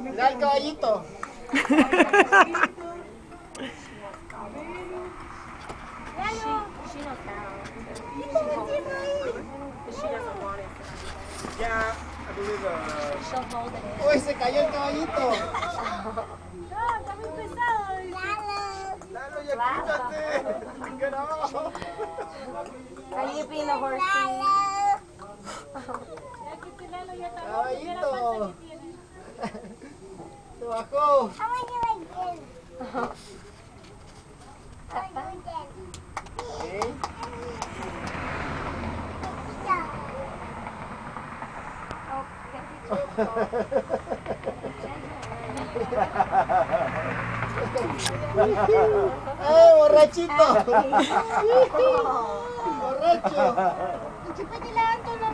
Mira el caballito. Yeah, I believe uh, Uy, se cayó el caballito. Lalo, ya quítate. Get off. Alipin the horsey. Caballito. Se bajó. ¿Eh? ¡Eh, borrachito! ¡Borracho! Lo